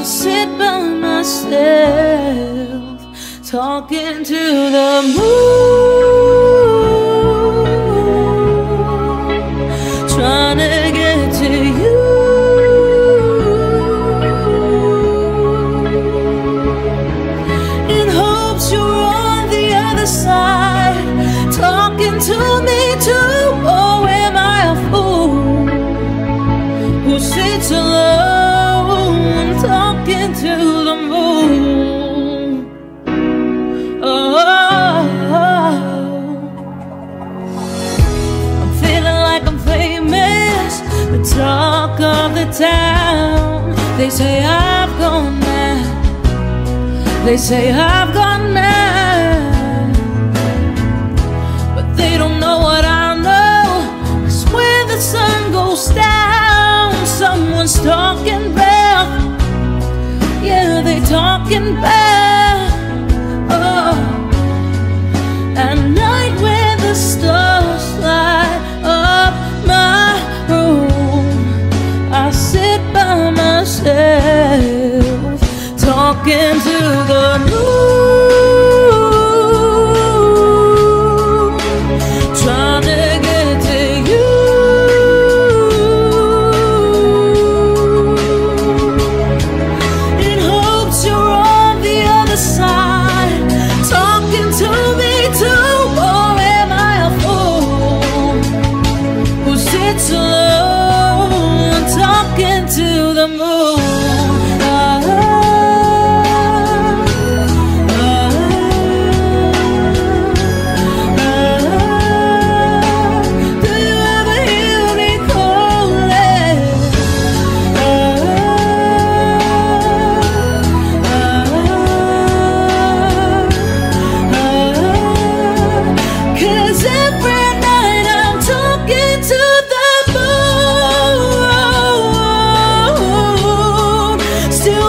I sit by myself talking to the moon, trying to get to you. In hopes you're on the other side, talking to me too. Oh, am I a fool who sits alone, of town. They say I've gone mad. They say I've gone mad. But they don't know what I know. Cause when the sun goes down, someone's talking back. Yeah, they talking back. Talking to the moon,